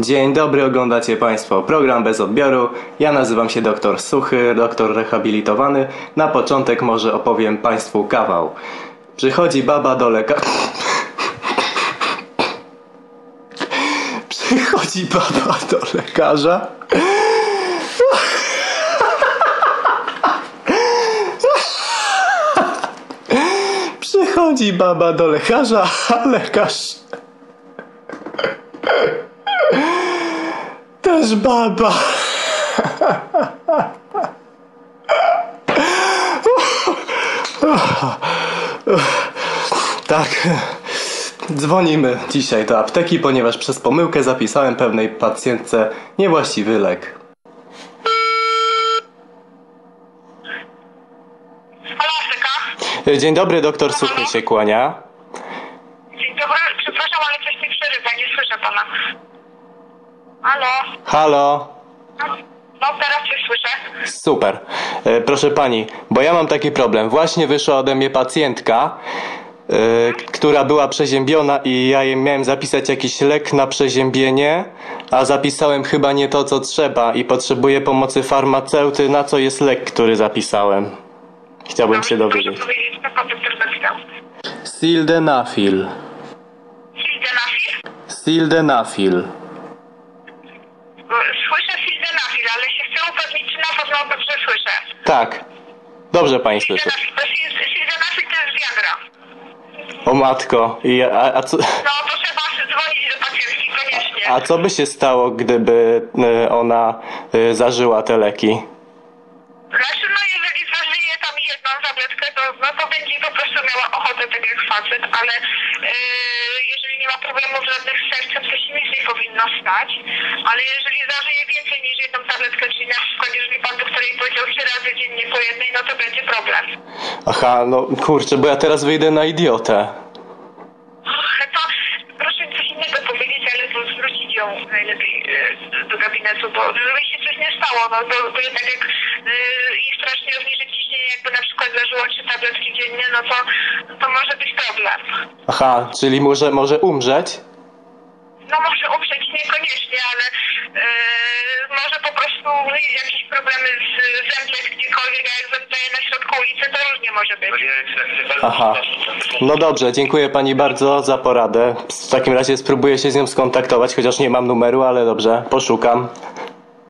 Dzień dobry, oglądacie Państwo program bez odbioru. Ja nazywam się doktor Suchy, doktor rehabilitowany. Na początek może opowiem Państwu kawał. Przychodzi baba do lekarza. Przychodzi baba do lekarza. Przychodzi baba do lekarza, a lekarz też baba. Tak. Dzwonimy dzisiaj do apteki, ponieważ przez pomyłkę zapisałem pewnej pacjentce niewłaściwy lek. Dzień dobry, doktor Suchy się kłania. Dzień dobry, przepraszam, ale coś mi przerywa, nie słyszę pana. Halo? Halo. No, teraz cię słyszę. Super. E, Proszę pani, bo ja mam taki problem. Właśnie wyszła ode mnie pacjentka, e, która była przeziębiona i ja jej miałem zapisać jakiś lek na przeziębienie, a zapisałem chyba nie to, co trzeba i potrzebuję pomocy farmaceuty. Na co jest lek, który zapisałem? Chciałbym się dowiedzieć. Proszę powiedzieć, co pan doktor zapisał. Sildenafil. Sildenafil? Sildenafil. Bo Słyszę sildenafil, ale się chcę upewnić, czy na pewno dobrze słyszę. Tak. Dobrze pani słyszy. Sildenafil, to jest Viagra. O matko. I, a, a, co, No, to trzeba dzwonić do pacjentki koniecznie. a co by się stało, gdyby e, ona e, zażyła te leki? Znaczy, no jeżeli zażyje tam jedną tabletkę, to, no to będzie po prostu miała ochotę tak jak facet, ale yy, nie ma problemów żadnych z sercem, to się nic nie powinno stać. Ale jeżeli zażyje więcej niż jedną tabletkę, czyli na przykład jeżeli pan doktor jej powiedział trzy razy dziennie po jednej, no to będzie problem. Aha, no kurczę, bo ja teraz wyjdę na idiotę. Och, to proszę coś innego powiedzieć, ale to zwrócić ją najlepiej yy, do gabinetu, bo żeby się nie stało, no bo, bo jednak jak yy, jej strasznie obniży ciśnienie, jakby na przykład zażyło trzy tabletki dziennie, no to, to może być problem. Aha, czyli może, może umrzeć? No może umrzeć niekoniecznie, ale yy, może po prostu jakieś problemy z zemdleć gdziekolwiek, a jak zemdleje na środku ulicy, to różnie może być. Aha. No dobrze, dziękuję pani bardzo za poradę. W takim razie spróbuję się z nią skontaktować, chociaż nie mam numeru, ale dobrze, poszukam.